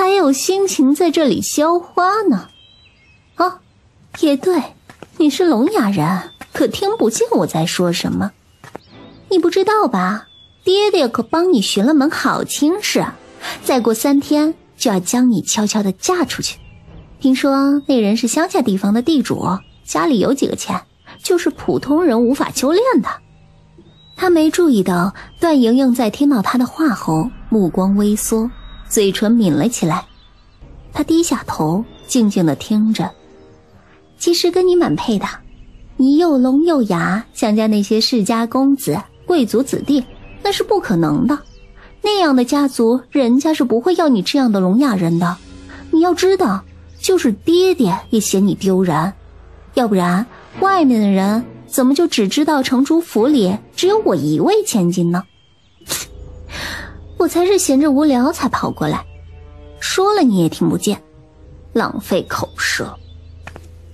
还有心情在这里浇花呢。哦，也对，你是聋哑人，可听不见我在说什么。你不知道吧？爹爹可帮你寻了门好亲事，再过三天就要将你悄悄的嫁出去。听说那人是乡下地方的地主，家里有几个钱，就是普通人无法修炼的。他没注意到段莹莹在听到他的话后，目光微缩，嘴唇抿了起来。他低下头，静静的听着。其实跟你蛮配的，你又聋又哑，想嫁那些世家公子、贵族子弟。那是不可能的，那样的家族，人家是不会要你这样的聋哑人的。你要知道，就是爹爹也嫌你丢人，要不然外面的人怎么就只知道城主府里只有我一位千金呢？我才是闲着无聊才跑过来，说了你也听不见，浪费口舌。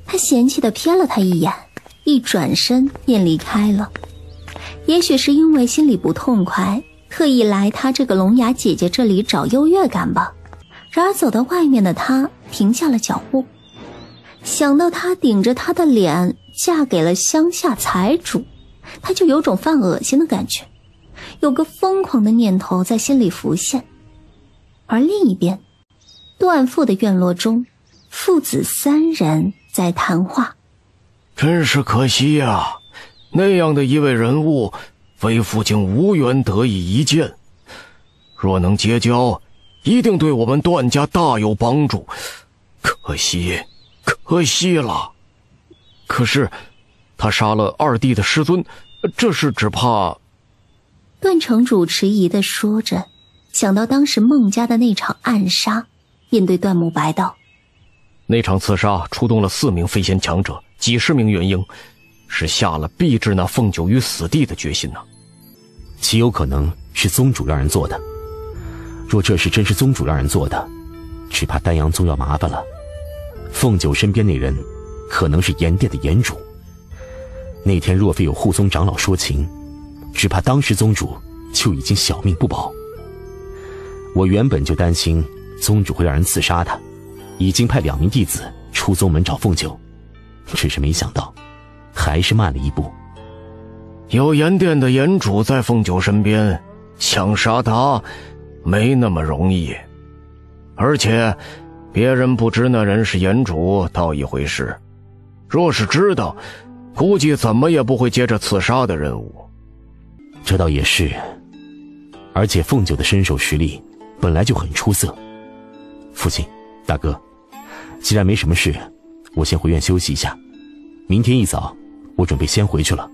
他嫌弃的瞥了他一眼，一转身便离开了。也许是因为心里不痛快，特意来他这个聋哑姐姐这里找优越感吧。然而走到外面的他停下了脚步，想到她顶着他的脸嫁给了乡下财主，他就有种犯恶心的感觉，有个疯狂的念头在心里浮现。而另一边，段父的院落中，父子三人在谈话。真是可惜呀。那样的一位人物，为父竟无缘得以一见。若能结交，一定对我们段家大有帮助。可惜，可惜了。可是，他杀了二弟的师尊，这事只怕……段城主迟疑的说着，想到当时孟家的那场暗杀，便对段慕白道：“那场刺杀出动了四名飞仙强者，几十名元婴。”是下了必置那凤九于死地的决心呢？极有可能是宗主让人做的。若这事真是宗主让人做的，只怕丹阳宗要麻烦了。凤九身边那人，可能是炎殿的炎主。那天若非有护宗长老说情，只怕当时宗主就已经小命不保。我原本就担心宗主会让人刺杀他，已经派两名弟子出宗门找凤九，只是没想到。还是慢了一步。有炎殿的炎主在凤九身边，想杀他，没那么容易。而且，别人不知那人是炎主，倒一回事；若是知道，估计怎么也不会接着刺杀的任务。这倒也是。而且，凤九的身手实力本来就很出色。父亲，大哥，既然没什么事，我先回院休息一下。明天一早。我准备先回去了，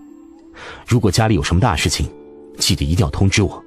如果家里有什么大事情，记得一定要通知我。